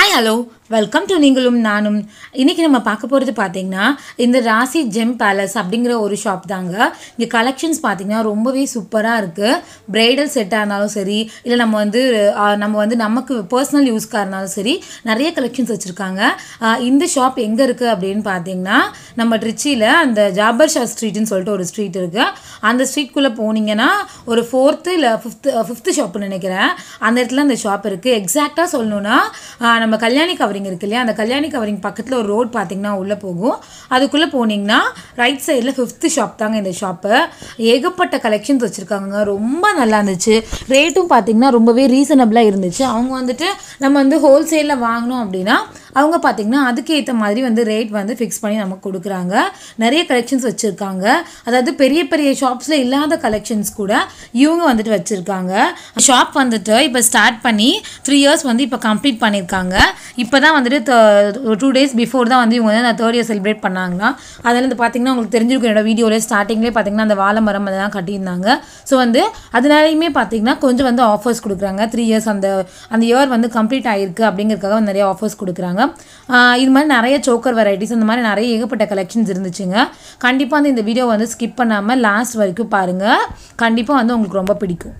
Hi, hello. Welcome to நீங்களும் நானும். இன்றைக்கி நம்ம பார்க்க போகிறது பார்த்தீங்கன்னா இந்த ராசி ஜெம் பேலஸ் அப்படிங்கிற ஒரு ஷாப் தாங்க. இங்கே கலெக்ஷன்ஸ் பார்த்திங்கன்னா ரொம்பவே சூப்பராக இருக்குது ப்ரைடல் செட்டாக இருந்தாலும் சரி இல்லை நம்ம வந்து நம்ம வந்து நமக்கு பர்சனல் யூஸ்க்காக இருந்தாலும் சரி நிறைய கலெக்ஷன்ஸ் வச்சுருக்காங்க. இந்த ஷாப் எங்கே இருக்குது அப்படின்னு பார்த்தீங்கன்னா நம்ம ட்ரிச்சியில் அந்த ஜாபர் ஷா ஸ்ட்ரீட்னு சொல்லிட்டு ஒரு ஸ்ட்ரீட் இருக்குது அந்த ஸ்ட்ரீட்குள்ளே போனீங்கன்னா ஒரு ஃபோர்த்து இல்லை ஃபிஃப்த்து ஃபிஃப்த்து ஷாப்னு நினைக்கிறேன். அந்த இடத்துல அந்த ஷாப் இருக்குது எக்ஸாக்டாக சொல்லணுன்னா நம்ம கல்யாணி கவரிங் இருக்கு இல்லையா? அந்த கல்யாணி கவரிங் பக்கத்தில் ஒரு ரோட் பார்த்தீங்கன்னா உள்ளே போகும். அதுக்குள்ளே போனீங்கன்னா ரைட் சைடில் ஃபிஃப்த்து ஷாப் தாங்க இந்த ஷாப்பு ஏகப்பட்ட கலெக்ஷன்ஸ் வச்சுருக்காங்க ரொம்ப நல்லா இருந்துச்சு. ரேட்டும் பார்த்தீங்கன்னா ரொம்பவே ரீசனபிளாக இருந்துச்சு. அவங்க வந்துட்டு நம்ம வந்து ஹோல்சேலில் வாங்கினோம் அப்படின்னா அவங்க பார்த்தீங்கன்னா அதுக்கேற்ற மாதிரி வந்து ரேட் வந்து ஃபிக்ஸ் பண்ணி நமக்கு கொடுக்குறாங்க. நிறைய கலெக்ஷன்ஸ் வச்சுருக்காங்க. அதாவது பெரிய பெரிய ஷாப்ஸில் இல்லாத கலெக்ஷன்ஸ் கூட இவங்க வந்துட்டு வச்சுருக்காங்க. ஷாப் வந்துட்டு இப்போ ஸ்டார்ட் பண்ணி த்ரீ இயர்ஸ் வந்து இப்போ கம்ப்ளீட் பண்ணியிருக்காங்க இப்போ தான் வந்துட்டு டூ டேஸ் பிஃபோர் தான் வந்து இவங்க வந்து தேர்ட் இயர் செலிப்ரேட் பண்ணாங்கன்னா அதில் வந்து பார்த்திங்கன்னா உங்களுக்கு தெரிஞ்சிருக்கும் என்னோட வீடியோவில் ஸ்டார்டிங்லேயே பார்த்தீங்கன்னா அந்த வாழை மரம் அதெல்லாம் கட்டியிருந்தாங்க. ஸோ வந்து அதனாலையுமே பார்த்தீங்கன்னா கொஞ்சம் வந்து ஆஃபர்ஸ் கொடுக்குறாங்க. த்ரீ இயர்ஸ் அந்த அந்த இயர் வந்து கம்ப்ளீட் ஆகிருக்கு அப்படிங்கிறதுக்காக வந்து நிறைய ஆஃபர்ஸ் கொடுக்குறாங்க. ஆஹ் இது மாதிரி நிறைய சோக்கர் வெரைட்டிஸ் இந்த மாதிரி நிறைய ஏகப்பட்ட கலெக்ஷன்ஸ் இருந்துச்சுங்க. கண்டிப்பாக வந்து இந்த வீடியோ வந்து ஸ்கிப் பண்ணாமல் லாஸ்ட் வரைக்கும் பாருங்கள் கண்டிப்பாக வந்து உங்களுக்கு ரொம்ப பிடிக்கும்.